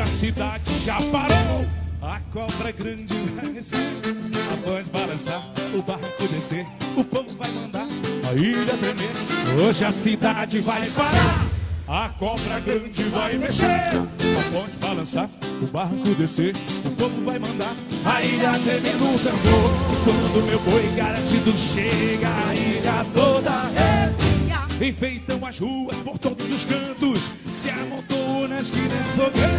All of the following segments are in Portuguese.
a cidade já parou. A cobra grande vai descer, a voz balançar, o barco descer, o povo vai mandar a ilha tremer. Hoje a cidade vai parar. A cobra grande vai mexer, a ponte balançar, o barco descer, o povo vai mandar a ilha tremer no tambor. Quando meu boi garantido chega, a ilha toda arrepia. Enfeitam as ruas por todos os cantos, se amontoam que nem fogueira.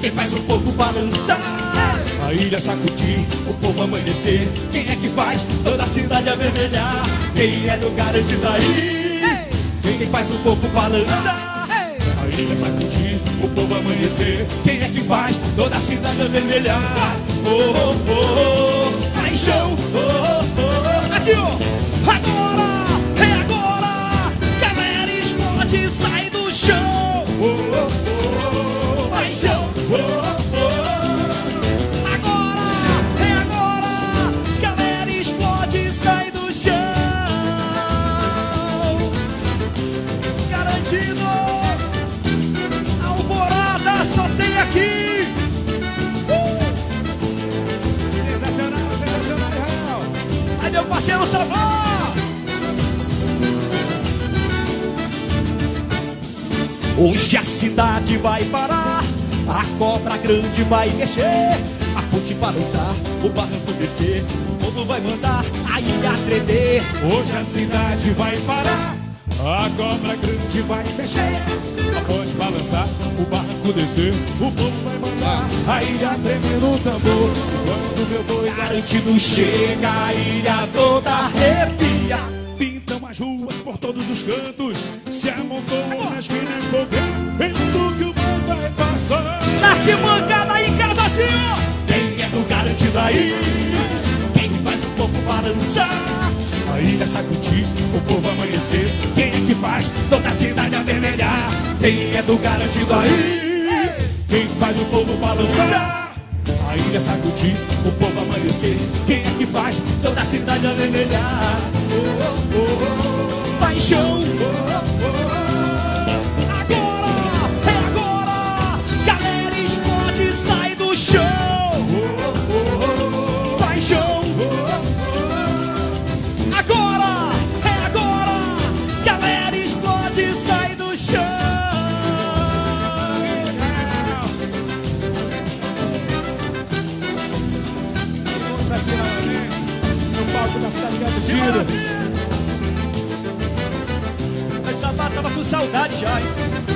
Quem faz o povo balançar? A ilha sacudir, o povo amanhecer. Quem é que faz toda a cidade avermelhar? Quem é do garantido aí? Quem faz o povo balançar? A ilha sacudir, o povo amanhecer. Quem é que faz toda a cidade avermelhar? Oh, oh, oh, paixão! Oh, oh, oh. Aqui, ó! Agora! É agora! Galera, explode, sai do chão! Parceiro! Hoje a cidade vai parar, a cobra grande vai mexer, a ponte balançar, o barranco descer, o povo vai mandar a ilha tremer. Hoje a cidade vai parar, a cobra grande vai mexer, a ponte balançar, o barco descer, o povo vai mandar a ilha tremer no tambor. Quando meu boi Garantido chega, a ilha toda arrepia. pintam as ruas por todos os cantos, se amontoam nas nem fogueira, vendo que o mundo vai passar. Na arquibancada em casa assim, ó. Quem é do garantido aí? Quem faz o povo balançar? Ilha sacudir, o povo amanhecer, Quem é que faz toda a cidade avermelhar? Quem é do garantido aí? quem faz o povo balançar. A ilha sacudir, o povo amanhecer, Quem é que faz toda a cidade avermelhar? Oh, oh, oh, paixão. Agora, é agora. Galera, explode, sai do chão. Da cidade Que Tiro. Essa barra tava com saudade já, hein?